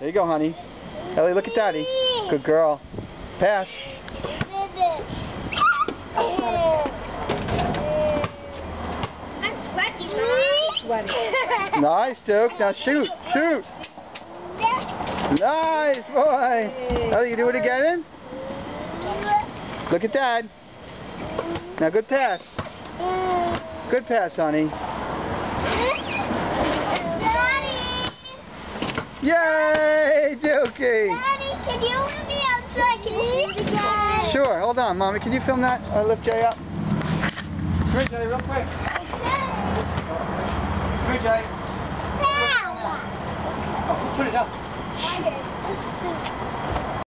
There you go, honey. Ellie, look at daddy. Good girl. Pass. I'm sweaty. Nice, Duke. Now shoot. Shoot. Nice, boy. Ellie, you do it again? Look at dad. Now, good pass. Good pass, honey. Daddy! Yay, Dukey. Daddy, can you let me outside? Can you see the guy? Sure, hold on, Mommy. Can you film that? I'll lift Jay up. Come here, Jay, real quick. Come here, Jay. Oh, put it up.